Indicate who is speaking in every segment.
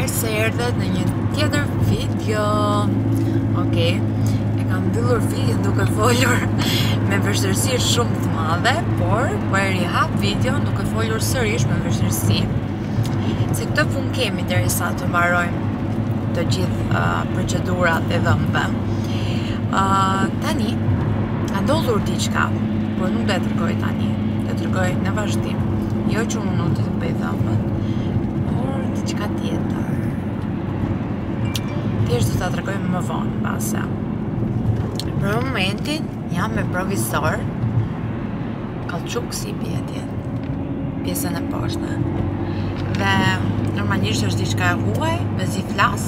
Speaker 1: Mirë se erdhët në një tjetër video Ok, e kam mbyllur video duke folur me vështirësi shumë të madhe Por, po e rihap video duke folur sërish me vështirësi Se këtë punë kemi derisa të mbarojmë të gjithë uh, procedurat e dhëmbëve uh, Tani, ka ndodhur diçka, por nuk do ta tregoj tani Do ta tregoj në vazhdim, jo që unë nuk do të bëj dhëmbët diçka tjetër. Thjesht do ta tregoj më vonë pasa. Për momentin jam me provizor kauçuk si pjetje pjesën e poshtme dhe normalisht është diçka e huaj mezi flas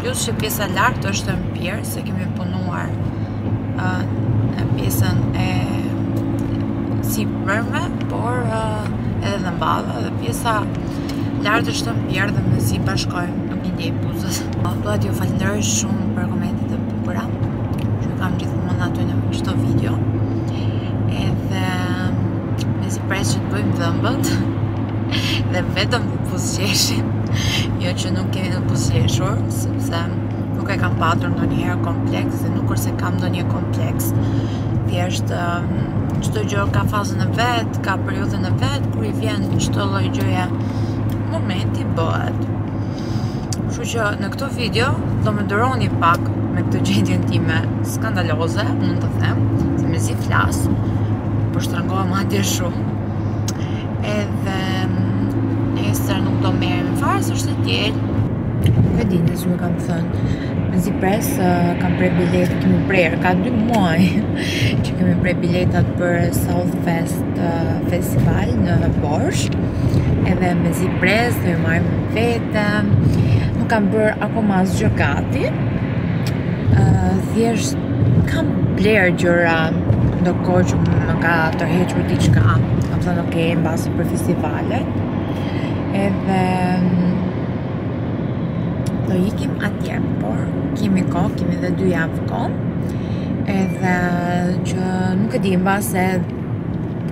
Speaker 1: plus që pjesa lartë është e mpirë se kemi punuar në pjesën e sipërme por edhe dhëmballë dhe pjesa Lartë është e mpirë dhe mezi bashkojmë nuk i ndjej buzët. Dua t'ju falenderoj shumë për komentet e bukura që kam gjithmonë aty në çdo video. Edhe mezi pres që të bëjmë dhëmbët dhe vetëm të buzëqeshim jo që nuk kemi buzëqeshur sepse nuk e kam patur ndonjëherë kompleks dhe nuk është se kam ndonjë kompleks thjesht um, çdo gjë ka fazën e vet, ka periudhën e vet kur i vjen çdo lloj gjëja momenti bëhet kështu që në këtë video do më duroni pak me këtë gjendjen time skandaloze mund të them se mezi flas po shtrëngohem madje shumë edhe nesër nuk do merrem fare se është e diel nuk e di nëse ju kam thënë mezi pres kam prerë biletë kemi prerë ka dy muaj që kemi prerë biletat për South Fest këtë festival në Borsh edhe mezi pres t'ju marrë me vete nuk kam bërë akoma asgjë gati thjesht kam blerë gjëra ndërkohë që më ka tërhequr diçka kam thënë ok, mbase për festivale edhe do ikim atje por kemi kohë, kemi dhe dy javë kohë edhe që nuk e di mbase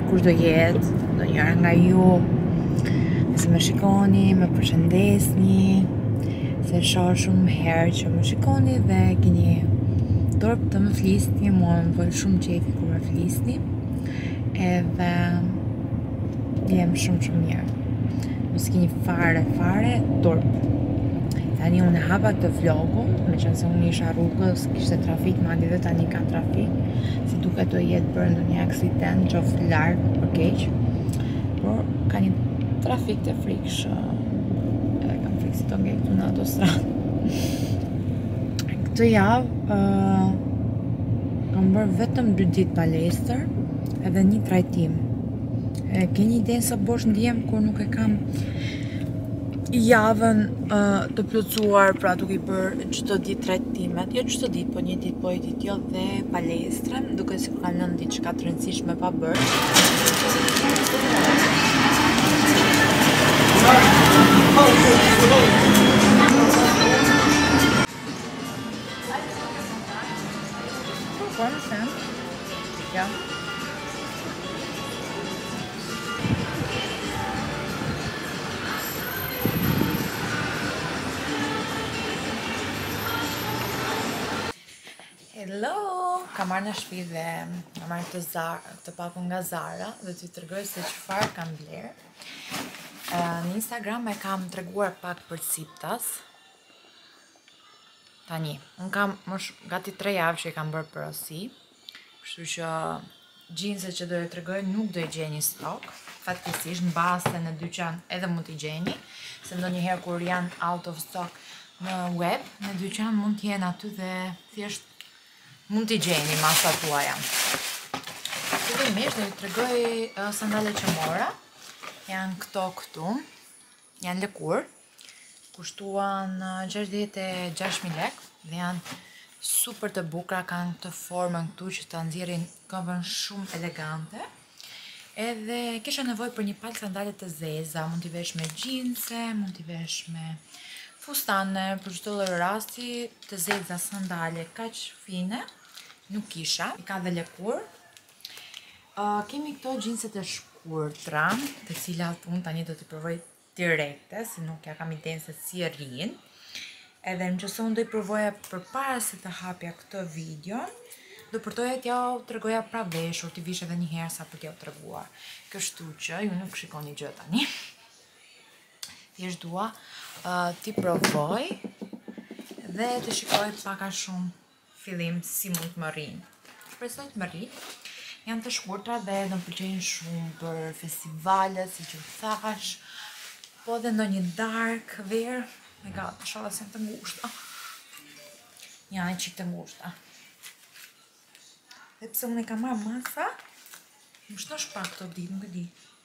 Speaker 1: Kush do jetë, ndonjëra nga ju, nëse më shikoni, më përshëndesni, se shoh shumë herë që më shikoni dhe keni turp për të më flisni, mua më bëhet shumë qejfi kur më flisni, edhe ndihem shumë shumë mirë. Mos kini fare, fare, turp. Tani unë hapa këtë vlogun, meqenëse unë isha rrugës, kishte trafik, madje tani ka trafik, siç duket do jetë bërë ndonjë aksident, qoftë larg për keq. Por ka një trafik të frikshëm. E kam frikë se do ngel këtu në autostradë. Këtë javë uh, kam bërë vetëm 2 ditë palestër edhe një trajtim. E ke një ide sa bosh ndihem kur nuk e kam javën uh, të plotësuar, pra duke i bërë çdo ditë trajtimet, jo çdo ditë, po një ditë po i jo dhe palestra, më duket sikur kam lënë diçka të rëndësishme pa bërë. Konë sen? Ja. Hello! Kam ardhur në shpi dhe kam marrë këto, zar, këto pako nga Zara dhe do t'jua tregoj se çfarë kam blerë. Në Instagram e kam treguar pak përciptas. Tani, unë kam më sh... gati tre javë që i kam bërë porosi. Kështu që xhinset që do ju tregoj nuk do i gjeni stok, fatkeqësisht mbase në dyqan edhe mund t'i gjeni, se ndonjëherë kur janë out of stock në web, në dyqan mund të jenë aty dhe thjesht mund t'i gjeni masat tuaja. Fillimisht do ju tregoj uh, sandalet që mora, janë këto këtu, janë lëkurë, Kushtuan 66 mijë lekë dhe janë super të bukra, kanë këtë formën këtu që ta nxjerrin këmbën shumë elegante. Edhe kisha nevojë për një palë sandale të zeza, mund t'i vesh me xhinse, mund t'i vesh me fustane, për çdo lloj rasti të zeza sandale kaq fine, nuk kisha, i kam dhe lëkurë. Uh, kemi këto xhinset e shkurtra, të cilat unë tani do t'i provoj direkte, se nuk ia kam idenë se si rrinë. Edhe në qoftë se unë do i provoja përpara se të hapja këtë video, do përtoja t'jua tregoja pra veshur, t'i vishja edhe një herë sa për t'jua treguar. Kështu që, ju nuk shikoni gjë tani. Thjesht dua t'i provoj dhe të shikoj pak a shumë fillim si mund të më rrinë. Shpresoj të më rrinë. Janë të shkurtra dhe do më pëlqejnë shumë për festivalet, siç u thashë. Po dhe ndonjë darkë vere, oh my God, ishalla s'janë të ngushta. Janë çikë të ngushta. Edhe pse unë i kam marrë masa, mos kam shtuar pak këto ditë, nuk e di.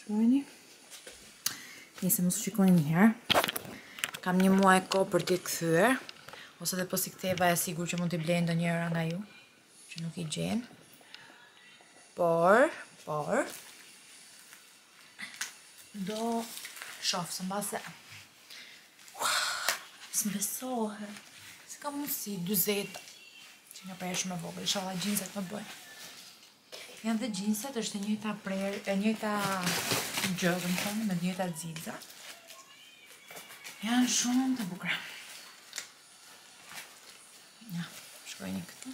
Speaker 1: Shikojni. Nejse, mos shikojmë një herë. Kam një muaj kohë për t'i kthyer. Ose dhe po s'i ktheva e sigurt që mund t'i blejë ndonjëra nga ju. Që nuk i gjen. Por, por. Do shof, s'ma mba se. S'më besohet. Se ka mundësi, 20. Që janë prerje shumë e vogël. Ishalla xhinset më bëjnë. Janë dhe xhinset, është e njëjta prerje, e njëjta gjë, dhe më thonë, me të njëjtat xhinse. Janë shumë të bukra. Ja, shikojini këtu.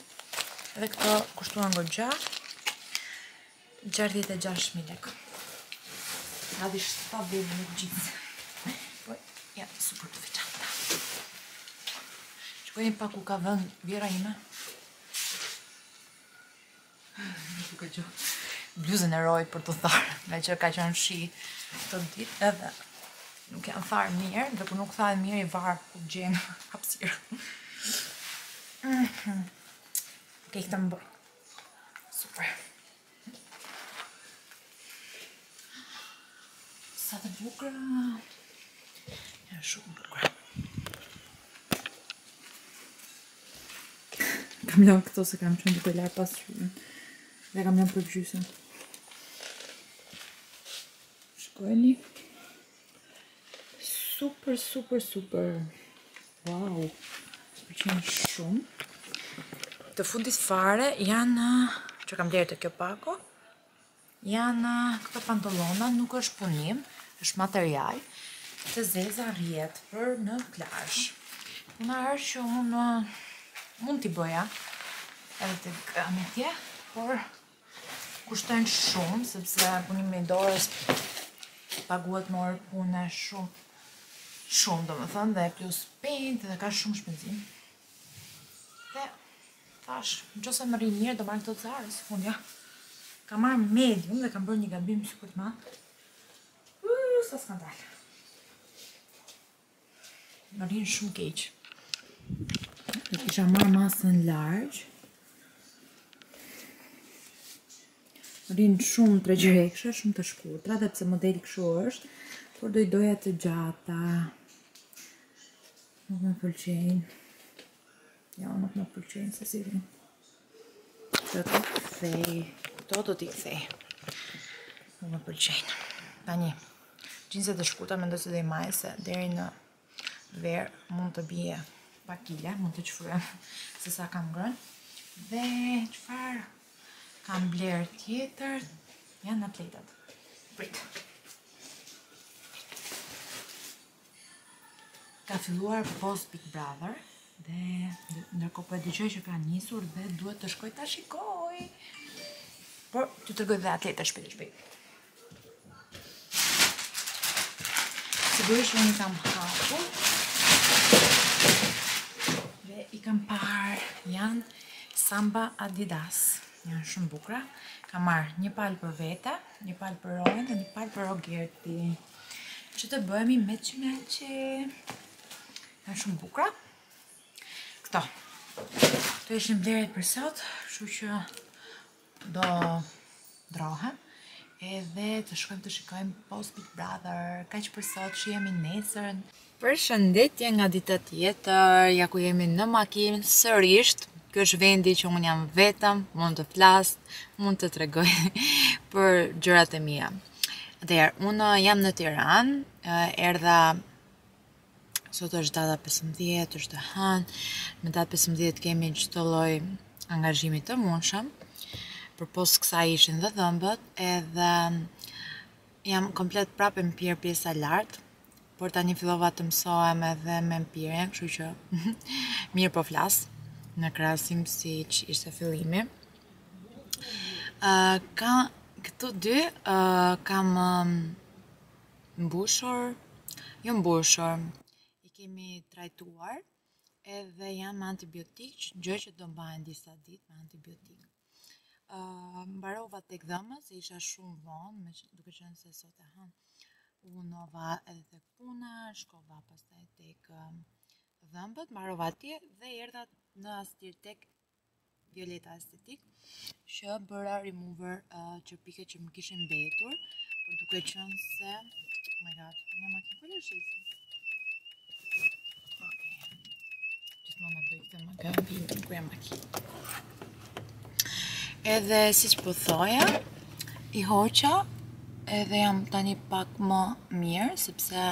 Speaker 1: Edhe këto kushtuan goxha. 66.000 lekë. Ka dhe shtë pa bërë në xhinse. Po, ja, super të veçanta. Shikoni pak ku ka vënë vjehrra ime. Bluzën e Roit për t'u tharë, meqë ka qënë shi këto ditë edhe nuk janë tharë mirë, dhe po nuk thahen mirë i var ku gjen hapsirë. Mhm. Ke i këtë më bërë. Super. Sa të bukra. Ja, shumë bukra. Kam lënë këto se kam qënë duke larë pasqyrën. Dhe kam lënë përgjysmë. Shikoni. Super, super, super. Wow. Më pëlqen shumë. Të fundit fare janë që kam blerë te kjo pako. Janë këto pantallona, nuk është punim, është material të zeza rrjetë për në plazh. Puna është që unë mund t'i bëja edhe te mami, por kushtojnë shumë, sepse punimi i dorës paguhet me orë pune shumë, shumë domethënë dhe plus penjtë dhe ka shumë shpenzim. Dhe thashë, në qoftë se më rrinë mirë, do marr këto të zezat, se fundja. Kam marrë medium dhe kam bërë një gabim që kur të marr. Uuu, sa s'ka dalë. Më rrinë shumë keq. Dhe kisha marrë masën large. Më rrinë shumë të gjerekshe, shumë të shkurtra, dhe pse modeli kështu është, por do t'i doja të gjata. Nuk më pëlqejnë. Ja, nuk më pëlqejnë se si rrinë. Do t'i kthej. Këto do t'i kthej. Nuk më pëlqejnë. Tani, gjinset e shkurtra mendoj se do i mbaj se deri në verë mund të bie pak kile, mund të shfryhem se sa kam ngrënë. Dhe çfarë kam blerë tjetër, janë atletet. Prit. Ka filluar post Big Brother dhe ndërkohë po e dëgjoj që ka nisur dhe duhet të shkoj ta shikoj. Por t'ju tregoj dhe atletet shpejt shpejt. Sigurisht unë i kam hapur dhe i kam parë janë Samba Adidas. Janë shumë të bukura. Kam marrë një palë për vete, një palë për Rojen dhe një palë për Rogertin. Që të bëhemi meçi meçi Janë shumë të bukura Këto ishin blerjet për sot Kështu që Do ndërrohem Edhe të shkojmë të shikojmë Post Big Brother Kaq për sot shihemi nesër Në Përshëndetje nga dita tjetër, ja ku jemi në makinë sërisht, kjo është vendi që unë jam vetëm, mund të flas, mund të tregoj për gjërat e mia. Atëherë, unë jam në Tiranë, erdha sot është data 15, është e hënë, me datë 15 kemi çdo lloj angazhimi të mundshëm. Përpos kësaj ishin dhe dhëmbët, edhe jam komplet prapë e mpirë pjesa lart, por tani fillova të mësohem edhe me mpirjen, kështu që mirë po flas në krahasim siç ishte fillimi. Ë uh, këto dy uh, kam um, mbushur, jo mbushur, i kemi trajtuar edhe jam me antibiotik, gjë që do mbahen disa ditë me antibiotik. Uh, mbarova tek dhëmbët se isha shumë vonë, me që, duke qenë se sot e hënë u vonova edhe tek puna, shkova pastaj tek um, dhëmbët, mbarova atje dhe erdha në Astir tek Violeta Estetik që bëra remover uh, qerpikët që më kishin mbetur, por duke qenë se oh my god, një makinë kujdes Edhe siç po thoja, i hoqa edhe jam tani pak më mirë, sepse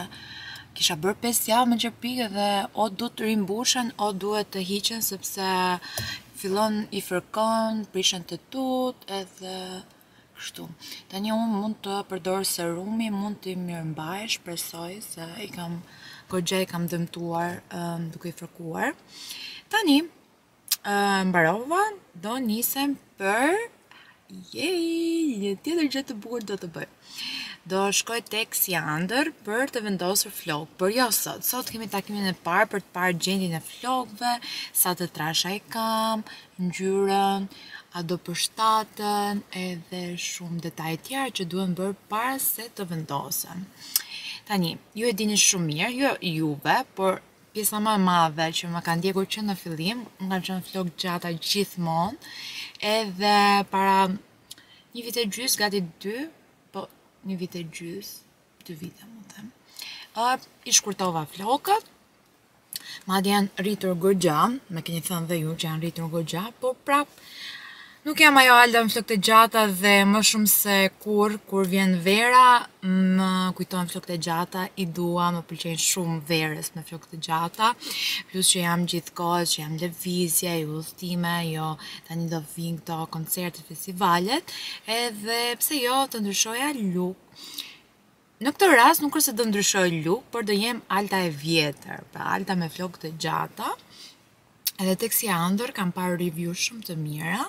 Speaker 1: kisha bërë 5 javë me qerpikë dhe o duhet të rimbushen, o duhet të hiqen, sepse fillon i fërkon, prishen të tutë, edhe Kështu. Tani unë mund të përdor serumin, mund t'i mirëmbaj, shpresoj se i kam goxha i kam dëmtuar um, duke i fërkuar. Tani uh, mbarova, do nisem për Yay! Një tjetër gjë të bukur do të bëj. Do shkoj tek Siander për të vendosur flok, por jo sot. Sot kemi takimin e parë për të parë gjendjen e flokëve, sa të trasha i kam, ngjyrën, a do përshtaten edhe shumë detaje tjera që duhen bërë para se të vendosen. Tani, ju e dini shumë mirë, jo juve, por pjesa më e madhe që më ka ndjekur që në fillim, m'kanë qenë flokët e gjata gjithmonë, edhe para një vit e gjys, gati dy, po një vit e gjys, dy vite me thënë, uh, i shkurtova flokët, Madje janë rritur goxha, më keni thënë dhe ju që janë rritur goxha, po prap nuk jam ajo Alda me flokët e gjata dhe më shumë se kurrë kur vjen vera më kujtohen flokët e gjata, i dua, më pëlqejnë shumë verës me flokët e gjata. Plus që jam gjithë kohës që jam në lëvizje, jo udhëtime, jo tani do vinë këto koncerte, festivalet, edhe pse jo ta ndryshoja look Në këtë rast nuk është se do ndryshoj look, por do jem Alda e vjetër, pra Alda me flokë të gjata. Edhe tek Siander kam parë review shumë të mira,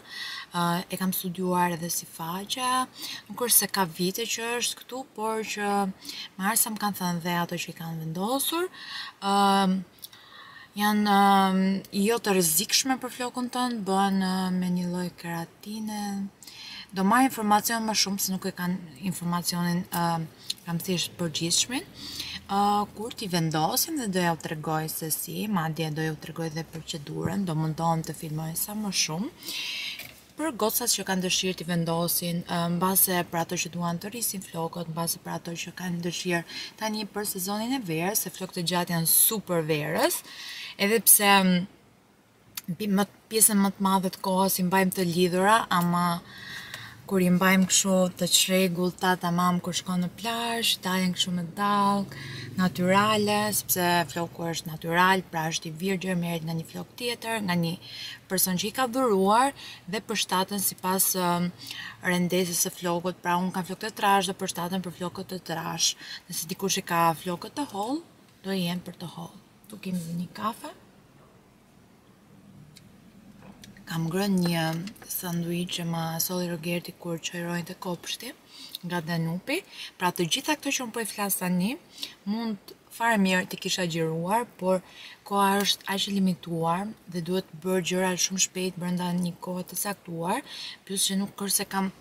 Speaker 1: uh, e kam studiuar edhe si faqe, nuk është se ka vite që është këtu, por që me aq sa më kanë thënë dhe ato që i kanë vendosur, uh, Janë jo të rrezikshme për flokun tënd, bëhen me një lloj keratine. Do marr informacion më shumë se nuk e kam informacionin uh, kam thjesht përgjithshmin. Uh, kur t'i vendosim dhe do jua tregoj se si, madje do jua tregoj dhe procedurën, do mundohem të filmoj sa më shumë. Për gocat që kanë dëshirë t'i vendosin, mbase për ato që duan të rrisin flokët, mbase për ato që kanë dëshirë tani për sezonin e verës, se flokët e gjatë janë super verës, edhe pse në pjesën më të madhe të kohës i mbajmë të lidhura, ama kur i mbajmë kështu të çrregullta tamam kur shkon në plazh, dalin kështu me dallgë natyrale, sepse floku është natyral, pra është i virgjër, merret nga një flok tjetër, nga një Person që i ka dhuruar dhe përshtaten sipas rëndesës së flokut. Pra unë kam flokë të trashë do përshtaten për flokë të trashë. Nëse dikush i ka flokët të hollë, do jenë për të hollë. Këtu kemi dhe një kafe. Kam ngrënë një sanduiç që ma solli Rogerti kur çoi Rojin te kopshti nga Danupi. Pra të gjitha këto që unë po i flas tani mund Fare mirë t'i kisha xhiruar, por koha është aq e limituar dhe duhet bërë gjërat shumë shpejt brenda një kohe të caktuar, plus që nuk është se kam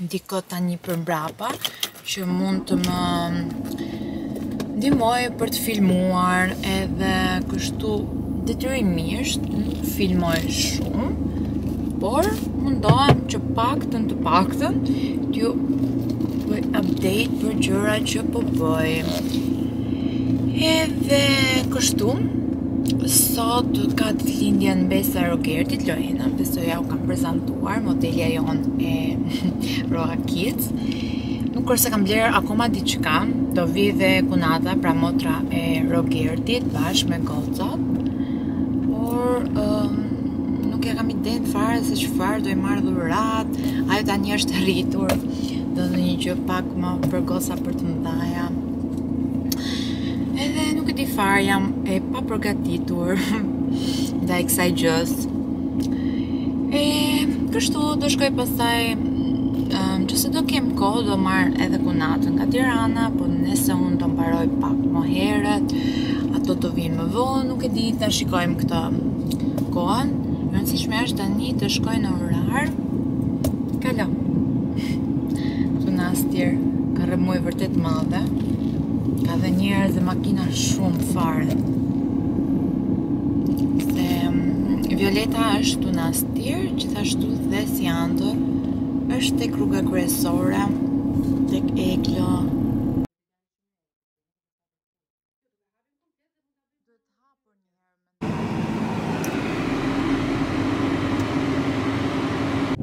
Speaker 1: dikë tani përmbrapa që mund të më ndihmojë për të filmuar edhe kështu detyrimisht nuk filmoj shumë, por mundohem që paktën të paktën t'ju bëj update për gjëra që po bëj. Edhe kështu, sot ka ditëlindjen mbesa e Rogertit, Lorena, besoj jua kam prezantuar, modelja jonë e Roa Kids. Nuk është se kam blerë akoma diçka, do vijë dhe kunata pra motra e Rogertit bashkë me gocat, por um, nuk ia kam idenë fare se çfarë do i marr dhuratë, ajo tani është rritur, do ndonjë gjë pak më për goca për të më Aja. Edhe nuk e di fare jam e papërgatitur Ndaj kësaj gjëje E kështu do shkoj pastaj um, Në qoftë se do kem kohë do marr edhe kunatën nga Tirana Po nëse unë do mbaroj pak më herët Ato do vijnë më vonë Nuk e di ta shikojmë këtë kohën Rëndësishme është tani të shkoj në orar Kalo. Të në asë tjerë, ka rrëmujë vërtet madhe. Ka dhe njerëz dhe makina shumë fare. Se mm, Violeta është të në asë tjerë, gjithashtu dhe si andë, është tek rruga kryesore, tek Eklo,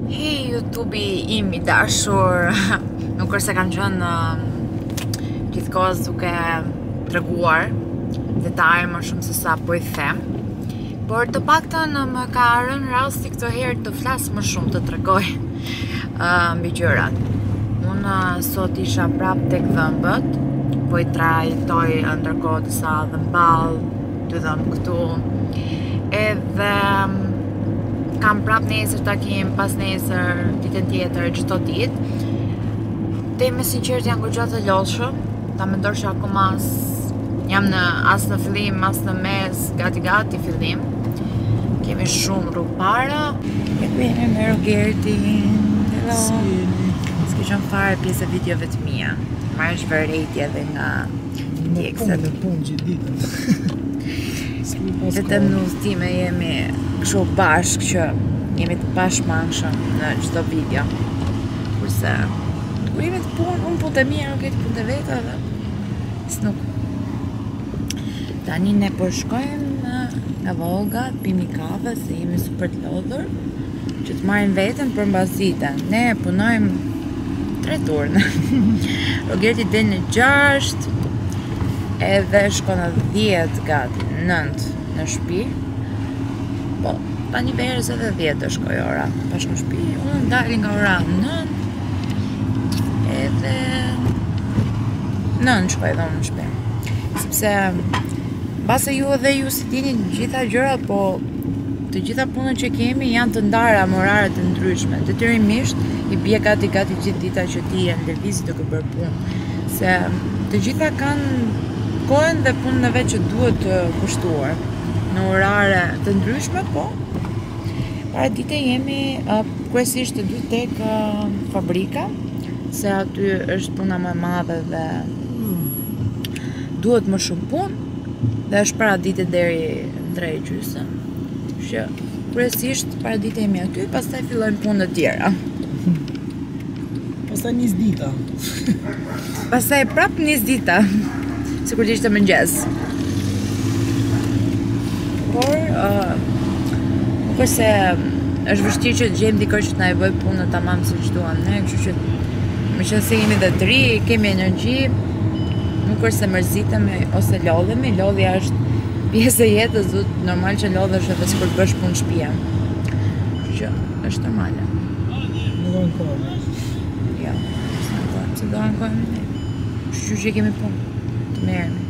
Speaker 1: Hey YouTube im i dashur Nuk është se kam qenë um, Gjithë kohës duke treguar Detaje më shumë se sa po i them Por të paktën më ka rënë rasti këtë herë të flas më shumë të tregoj mbi gjërat. Unë sot isha prapë tek dhëmbët, po i trajtoj ndërkohë disa dhëmballë, dy dhëmbë këtu. Edhe kam prapë nesër takim, pas nesër, ditën tjetër, çdo ditë. Të jem e sinqertë janë goxha të lodhshëm, ta mendosh akoma s'jam as në fillim, as në mes, gati gati fillim. Kemi shumë rrugë para, E kemi me Rogertin Hello S'ke qenë fare pjesë e videove të mija Marr shumë vërejtje dhe nga ndjekësat Në
Speaker 2: punë, në punë gjithë ditën
Speaker 1: Dhe te udhëtimet jemi kështu bashkë që Jemi të pashmangshëm në çdo video Kurse Kur jemi te puna, unë punët e mia Rogerti punët e veta Se nuk Tani ne po shkojmë nga Voga, pimë kafe se jemi super të lodhur që të marrim veten për mbasditen. Ne punojmë tre turne. Rogerti del në 6 edhe shkon në 10 gati, 9 në shtëpi. Po, tani verës edhe 10 të shkon ora. Po në shtëpi, unë dal nga ora 9 edhe 9 shkoj edhe unë në shtëpi. Sepse mbase ju edhe ju s'i dini të gjitha gjërat, po të gjitha punët që kemi janë të ndara me orare të ndryshme. Detyrimisht i bie gati gati gjithë dita që ti je në lëvizje duke bërë punë. Se të gjitha kanë kohën dhe punën e vet që duhet t'i kushtosh në orare të ndryshme, po paradite jemi uh, kryesisht të dy tek uh, fabrika, se aty është puna më e madhe dhe Duhet më shumë punë dhe është paradite deri në tre e gjysë. Që, kryesisht paradite jemi aty, pastaj fillojnë punët e tjera.
Speaker 2: Pastaj nis dita.
Speaker 1: Pastaj prapë nis dita sikur të ishte mëngjes. Por, uh, nuk është se është vështirë që të gjejmë dikë që të na e bëjë punën tamam siç duham ne, që që Meqenëse jemi dhe të rinj, kemi energji, nuk është se mërzitemi ose lodhemi, lodhja është pjesë e jetës, do të, normal që lodhesh edhe sikur të bësh punë shpie. Që është normale.
Speaker 2: Në dojnë kohë.
Speaker 1: Ja, së në kohë, së dojnë kohë me ne. Shqy që kemi punë, të merremi.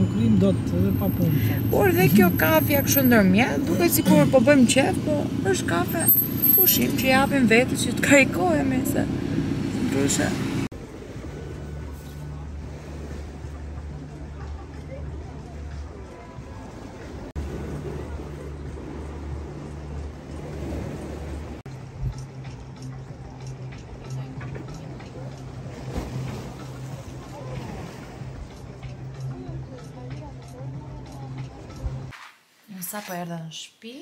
Speaker 2: Nuk rrimë dot edhe pa punë.
Speaker 1: Por dhe kjo kafja kështu ndërmjet, duket sikur po bëjmë qejf, po është kafe. Pushim që i japim vetes që të karikohemi se ndryshe. Unë sapo erdha në shpi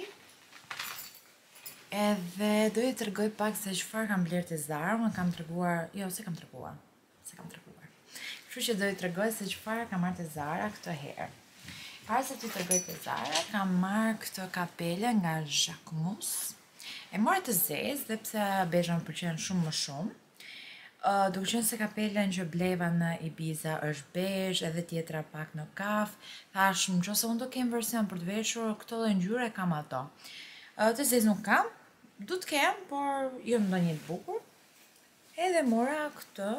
Speaker 1: Edhe do ju tregoj pak se çfarë kam blerë te Zara. Unë kam treguar, jo, s'e kam treguar. S'e kam treguar. Kështu që do ju tregoj se çfarë kam marrë te Zara këtë herë. Para se t'ju tregoj te Zara, kam marrë këtë kapele nga Jacquemus. E mora të zezë, edhe pse bezha më pëlqen shumë më shumë. Duke qenë se kapelen që bleva në Ibiza është bezh edhe tjetra pak në kaf, thashë qoftë se unë do kem version për të veshur këto lloj ngjyra i kam ato. Të zezë nuk kam, do të kem, por jo në ndonjë të bukur. Edhe mora këtë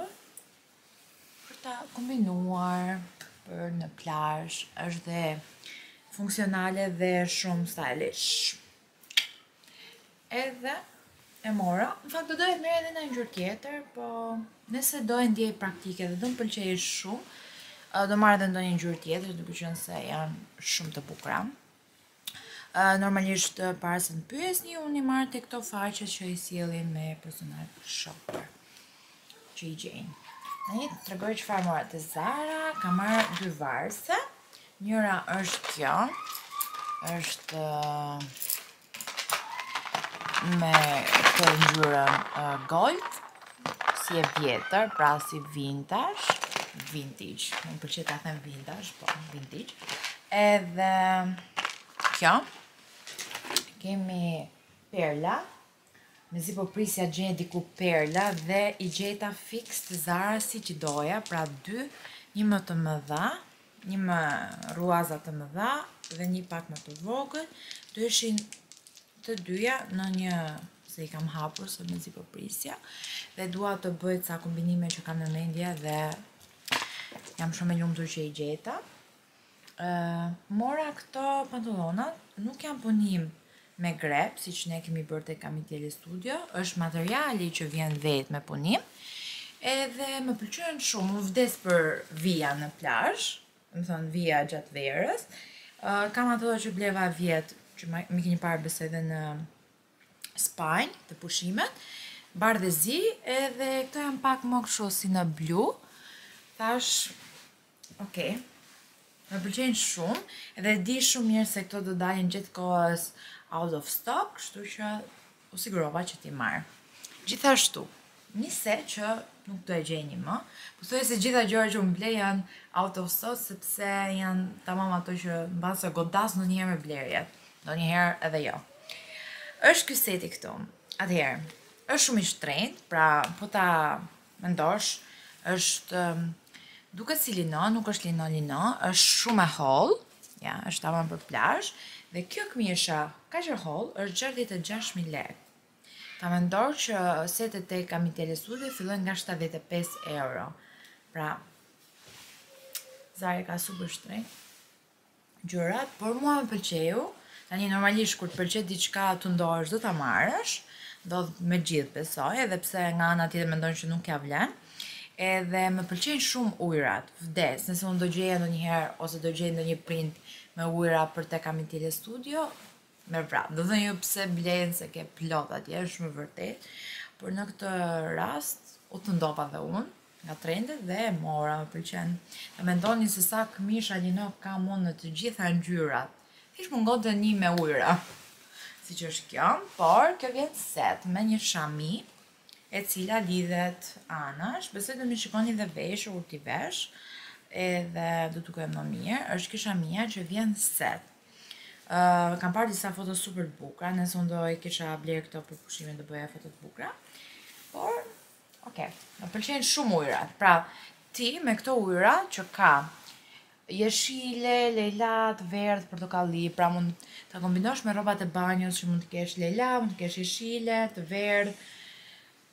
Speaker 1: për ta kombinuar për në plazh, është dhe funksionale dhe shumë stylish. Edhe e mora. Në fakt do doja të merrja edhe një ngjyrë tjetër, po nëse do e ndjej praktike dhe do më pëlqejë shumë, do marr edhe ndonjë ngjyrë tjetër, duke qenë se janë shumë të bukura. Normalisht para se të më pyesni, unë i marr te këto faqe që i sjellin me personal shopper. që i gjejnë. Tani të tregoj çfarë mora te Zara, kam marrë dy varse. Njëra është kjo. Është me këtë ngjyrën gold, si e vjetër, pra si vintage, vintage. Më pëlqen ta them vintage, po vintage. Edhe kjo. Kemi perla, Mezi po prisja të gjeja diku perla dhe i gjeta fiks te Zara siç i doja, pra dy, një më të mëdha, një me rruaza të mëdha dhe një pak më të vogël, dhe ishin të dyja në një se i kam hapur se mezi po prisja dhe dua të bëj ca kombinime që kam në mendje dhe jam shumë e lumtur që i gjeta. Mora këto pantallonat nuk janë punim me grep, siç ne kemi bërë tek Amiteli Studio, është materiali që vjen vetë me punim. Edhe më pëlqyen shumë, unë vdes për vija në plazh, më thon vija gjatë verës. Uh, kam ato që bleva vjet, që m'i keni parë besoj edhe në Spanjë, te pushimet, bardhë e zi, edhe këto janë pak më kështu si në blu. Thashë Ok. Më pëlqejnë shumë dhe di shumë mirë se këto do dalin gjithë kohës out of stock, kështu që u sigurova që t'i marr. Gjithashtu, një set që nuk do e gjeni më, pothuajse gjithë gjërat që unë blej janë out of stock sepse janë tamam ato që mbase godas ndonjëherë me blerjet, ndonjëherë edhe jo. Është ky seti këtu. Atëherë, është shumë i shtrenjtë, pra po ta Mendosh është duket si lino, nuk është lino lino, është shumë e hollë. Ja, është tamam për plazh dhe kjo këmisha kaq e hollë është 66000 lekë. Ta mendosh që setet te Cami and Tells edhe fillojnë nga 75 euro. Pra, Zara ka super shtrenjtë. gjërat, por mua më pëlqeu, tani normalisht kur të pëlqet diçka tundohesh do ta marrësh, ndodh me gjithë besoj, edhe pse nga ana tjetër mendon që nuk ja vlen. Edhe më pëlqejnë shumë ujrat, vdes, nëse unë do gjeja ndonjëherë ose do gjej ndonjë print me ujra për te Cami Tells Studio, Mirë pra, do thoni ju pse blen se ke plot atje, është shumë e vërtetë, por në këtë rast u tundova dhe unë nga trendet dhe e mora, më pëlqen. Ta mendoni se sa këmish lino kam unë në të gjitha ngjyrat. Thjesht mungonte një me ujra. Siç është kjo, por kjo vjen set me një shami e cila lidhet anash, besoj do m'i shikoni dhe veshur, t'i vesh, edhe do duken më mirë, është kjo shamia që vjen set. Uh, kam parë disa foto super të bukura, nëse unë do i kisha blerë këto për pushime do bëja foto të bukura. Por, ok, më pëlqejnë shumë ujrat. Pra, ti me këto ujra që ka jeshile, lejla, të verdhë, portokalli, pra mund ta kombinosh me rrobat e banjës që mund të kesh lejla, mund të kesh jeshile, të verdhë,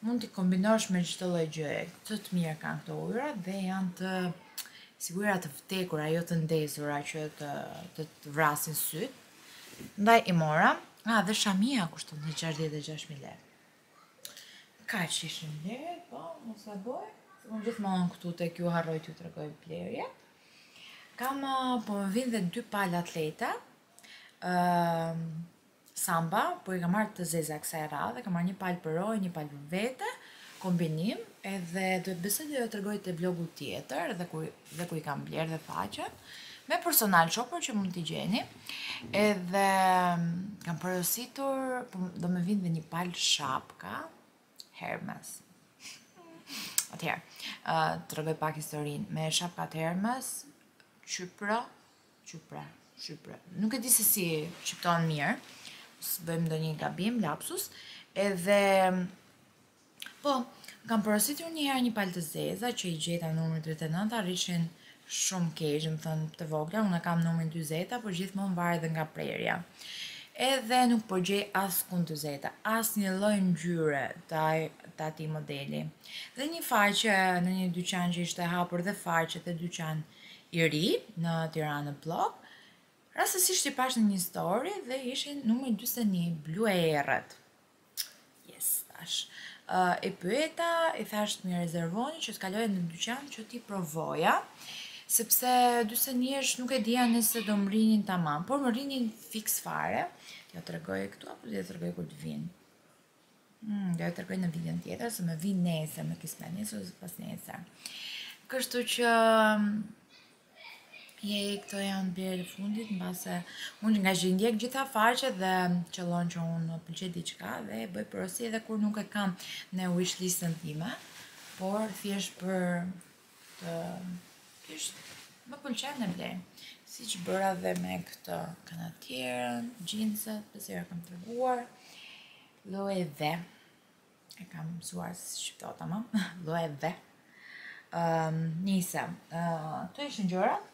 Speaker 1: Mund t'i kombinosh me çdo lloj gjëje. Këtë të mirë kanë këto ujëra dhe janë të si ujëra të vdekura, jo të ndezura që të të, të vrasin sytë. Ndaj i mora, ah dhe shamia kushton 66000 lekë. Kaq ishin blerjet, po, mos harroj. Unë gjithmonë këtu tek ju harroj t'ju tregoj blerjet. Kam po më vinë dhe dy palë atleta. Ëm Samba, po i kam marrë të zeza kësaj radhe, kam marrë një palë për Roin, një palë për vete, kombinim, edhe do të besoj do ju tregoj te vlogu tjetër dhe ku dhe ku i kam blerë dhe faqen me personal shopper që mund t'i gjeni. Edhe mm, kam porositur, po do më vinë dhe një palë shapka Hermes. Atëherë, uh, tregoj pak historinë. Me shapkat Hermes, Qypro, Qypre, Shqypre. Nuk e di se si shqiptohen mirë. S'bëjmë ndonjë gabim, lapsus. Edhe, po, kam porositur një herë një palë të zeza që i gjeta numrin 39, më rrinin shumë keq, domethënë të vogla, unë kam numrin 40, por gjithmonë varet edhe nga prerja. Edhe nuk po gjeja askund të zeza, as një lloj ngjyre të, të atij modeli. Dhe një faqe në një dyqan që ishte hapur dhe faqet e dyqan i ri në Tiranë, në Bllok, rastësisht i pashë në një story dhe ishin numri 41, blu e errët. Yes, thashë. Uh, e pyeta, i thashë të m'i rezervonin që të kaloja në dyqan që t'i provoja, sepse 41 është nuk e dija nëse do më rrinin tamam, por më rrinin fiks fare, jua tregoj këtu, apo tregoj kur të vijnë. Mm, do jua tregoj në videon tjetër se më vijnë nesër, me kismet nesër ose pasnesër. Kështu që mm, yeah këto janë blerjet e fundit, mbase unë ngaqë ndjek gjithë ato faqe dhe qëllon që unë pëlqej diçka dhe e bëj porosi edhe kur nuk e kam në wishlistën time, por thjesht për thjesht më pëlqen e blej siç bëra dhe me këto kanotierën, xhinset, pse e kam treguar Loewe, e kam mësuar se si shqiptohet tamam Loewe um, nisa uh, këto ishin gjërat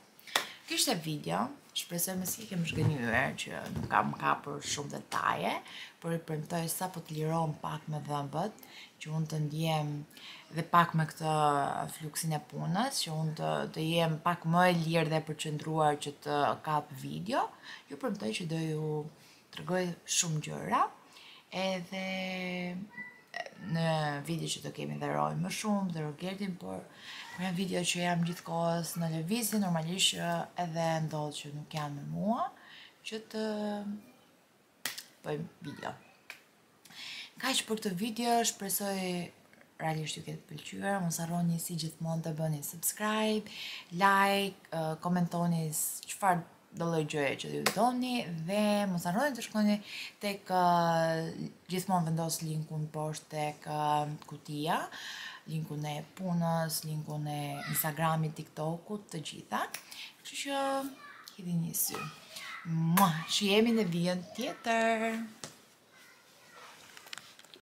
Speaker 1: Kjo ishte video, shpresoj mos ju kem zhgënjyer që nuk kam kapur shumë detaje, por ju premtoj sapo të lirohem pak me dhëmbët, që unë të ndihem dhe pak me këtë fluksin e punës, që unë të, të jem pak më e lirë dhe e përqendruar që të kap video, ju premtoj që do ju tregoj shumë gjëra edhe në video që të kemi dhe Roin më shumë dhe Rogertin por kur janë video që jam gjithë kohës në lëvizje normalisht edhe ndodh që nuk janë me mua që të bëjmë video Kaq për këtë video, shpresoj realisht t'ju ketë pëlqyer. Mos harroni si gjithmonë të bëni subscribe, like, komentoni çfarëdo lloj gjëje që ju doni dhe mos harroni të shkoni tek gjithmonë vendos linkun poshtë tek kutia, linkun e punës, linkun e Instagramit, TikTokut, të gjitha. Kështu që hidhini një sy. Shihemi në videon tjetër.